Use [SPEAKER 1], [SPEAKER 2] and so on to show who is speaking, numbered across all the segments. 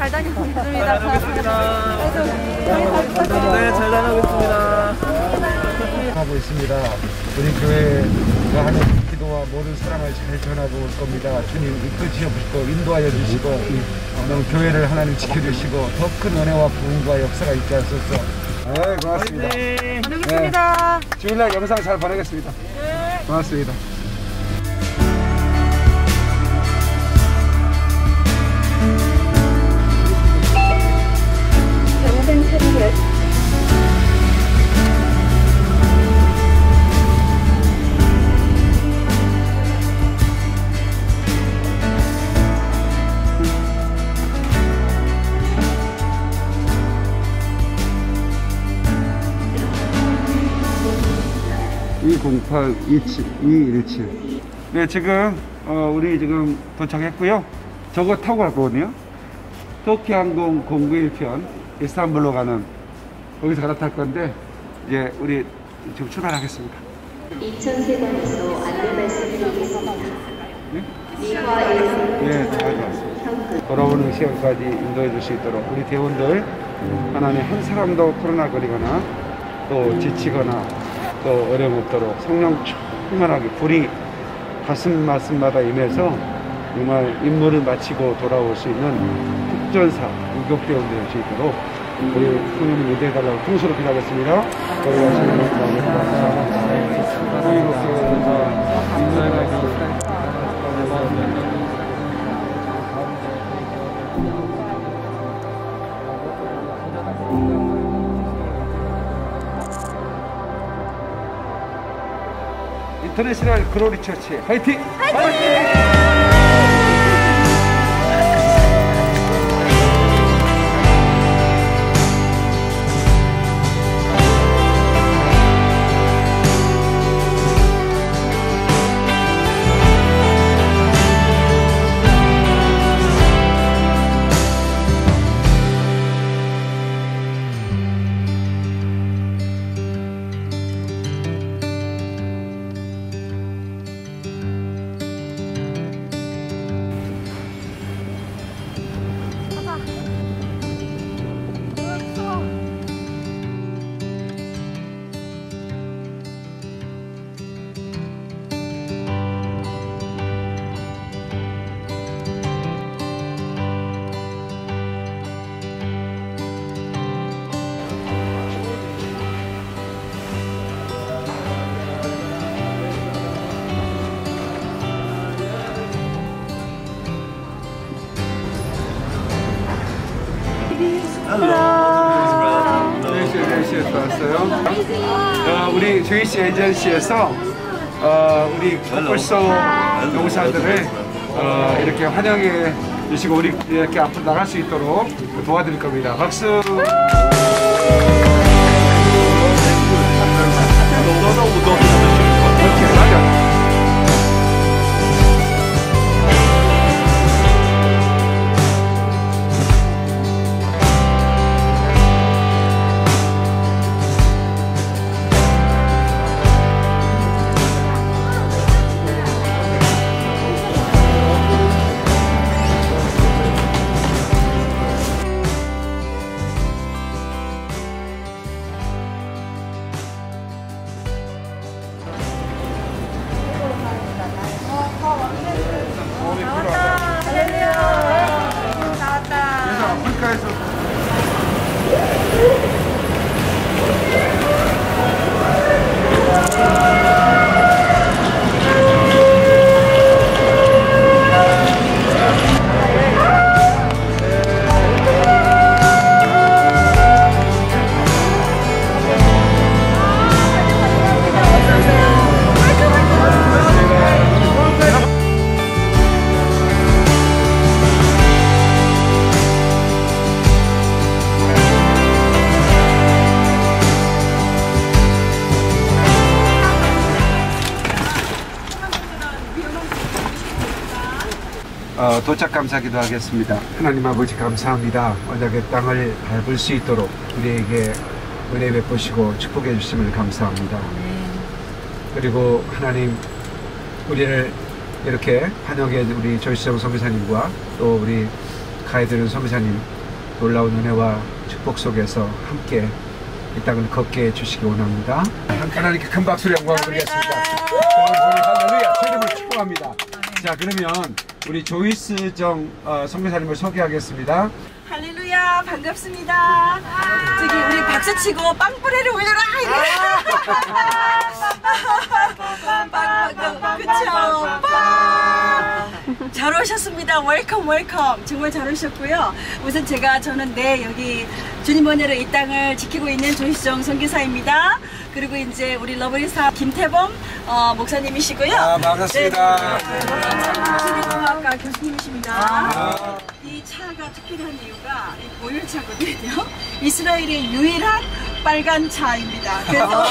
[SPEAKER 1] 잘 다녀오겠습니다.
[SPEAKER 2] 잘 다녀오겠습니다.
[SPEAKER 1] 우리 저희 잘 부탁드려요.
[SPEAKER 2] 네, 잘 다녀오겠습니다.
[SPEAKER 3] 하고 있습니다. 우리 교회가 하는 기도와 모든 사랑을 잘 전하고 올 겁니다. 주님 이끌 주시고 인도하여 주시고 너무 교회를 하나님 지켜주시고 더 큰 은혜와 부흥과 역사가 있게 하소서. 네, 고맙습니다.
[SPEAKER 2] 네.
[SPEAKER 1] 다녀오겠습니다.
[SPEAKER 3] 주일날 영상 잘 보내겠습니다. 고맙습니다.
[SPEAKER 4] 정상 차량을
[SPEAKER 3] 이공팔 27 217. 네, 지금 어, 우리 지금 도착했고요. 저거 타고 갈 거거든요. 터키 항공 091편 이스탄불로 가는 거기서 갈아탈 건데 이제 우리 지금 출발하겠습니다.
[SPEAKER 4] 2000세관에서 안내 말씀드리겠습니다.
[SPEAKER 3] 네?
[SPEAKER 4] 1번
[SPEAKER 3] 네, 잘 왔습니다.
[SPEAKER 4] 현금
[SPEAKER 3] 돌아오는 시간까지 인도해 줄 수 있도록 우리 대원들 하나님 한 사람도 코로나 걸리거나 또 지치거나 또 어려움 없도록 성령 충만하게 불이 가슴 말씀마다 임해서 정말 임무를 마치고 돌아올 수 있는 특전사 유격대원들 될수 있도록 우리 성령님 인도해달라고 통수로 마음에 감사합니다. 인터내셔널 글로리 처치 화이팅! 네시 왔어요. 어, 우리 JC 에이전시에서 어, 우리 벌써 농사들을 어, 이렇게 환영해 주시고 우리 이렇게 앞으로 나갈 수 있도록 도와드릴 겁니다. 박수. 어, 도착 감사기도 하겠습니다. 하나님 아버지 감사합니다. 언약의 땅을 밟을 수 있도록 우리에게 은혜 베푸시고 축복해 주심을 감사합니다. 그리고 하나님 우리를 이렇게 환영해 우리 조시정 선교사님과 또 우리 가해드리는 성사님 놀라운 은혜와 축복 속에서 함께 이 땅을 걷게 해주시기 원합니다. 하나님께 큰 박수로 영광을 드리겠습니다. 할렐루야, 주님을 축복합니다. 자, 그러면 우리 조이스 정 어, 선교사님을 소개하겠습니다.
[SPEAKER 1] 할렐루야 반갑습니다. 저기 우리 박수 치고 빵빠레를 울려라 빵 그쵸 빵. 잘 오셨습니다. welcome welcome 정말 잘 오셨고요. 우선 제가 저는 네 여기 주님 은혜로 이 땅을 지키고 있는 조희정 선교사입니다. 그리고 이제 우리 러브리사 김태범 어, 목사님이시고요.
[SPEAKER 3] 아, 반갑습니다.
[SPEAKER 1] 네, 주님공학과 교수님이십니다. 이 차가 특별한 이유가 이 보일차거든요. 이스라엘의 유일한 빨간 차입니다. 그래서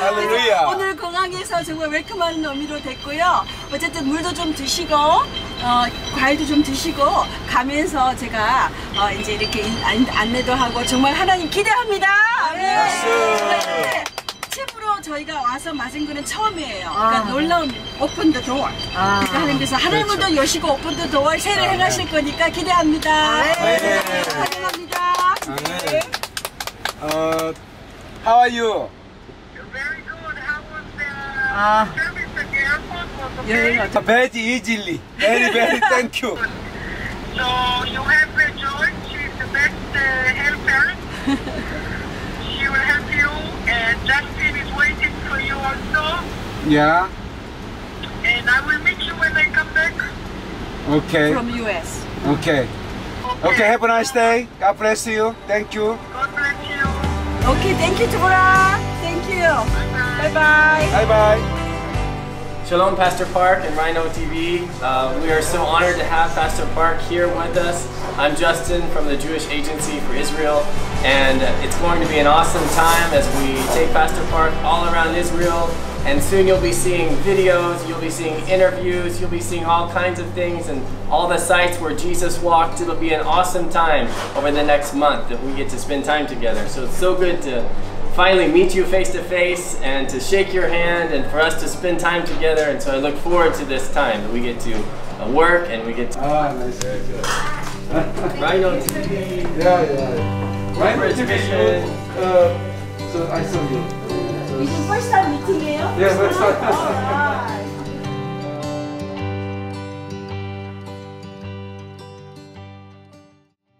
[SPEAKER 3] 할렐루야.
[SPEAKER 1] 오늘 공항에서 정말 웰컴하는 의미로 됐고요. 어쨌든 물도 좀 드시고 어, 과일도 좀 드시고 가면서 제가 어, 이제 이렇게 인- 안- 안내도 하고 정말 하나님 기대합니다. 네. 팀으로 저희가 와서 맞은 거는 처음이에요. 그러니까 놀라운 open the door. 그러니까 하나님께서 하늘 문도 여시고 open the door 새 일을 행하실 거니까 기대합니다. 네. 환영합니다. 네.
[SPEAKER 3] 어, how are you?
[SPEAKER 5] Uh, yeah, yeah.
[SPEAKER 3] Very easily. Very, very thank you.
[SPEAKER 5] So you have uh, Joan, she's the best uh, helper. she will help you and Justin is waiting for you also.
[SPEAKER 3] Yeah.
[SPEAKER 5] And I will meet you when I come back.
[SPEAKER 3] Okay.
[SPEAKER 1] From US.
[SPEAKER 3] Okay. Okay, okay have a nice day. God bless you. Thank you.
[SPEAKER 5] God bless you.
[SPEAKER 1] Okay, thank you, Tora. Thank you. Bye -bye. Bye bye.
[SPEAKER 3] Bye bye.
[SPEAKER 2] Shalom, Pastor Park and Rhino TV. Uh, we are so honored to have Pastor Park here with us. I'm Justin from the Jewish Agency for Israel, and it's going to be an awesome time as we take Pastor Park all around Israel. And soon you'll be seeing videos, you'll be seeing interviews, you'll be seeing all kinds of things and all the sites where Jesus walked. It'll be an awesome time over the next month that we get to spend time together. So it's so good to finally meet you face to face and to shake your hand and for us to spend time together. And so I look forward to this time that we get to uh, work and we get to.
[SPEAKER 3] Ah, nice.
[SPEAKER 2] Very good. right on TV.
[SPEAKER 3] Yeah, yeah. Right TV. Uh, so I saw you.
[SPEAKER 1] This is first time meeting you.
[SPEAKER 3] Yeah, first time.
[SPEAKER 1] Oh,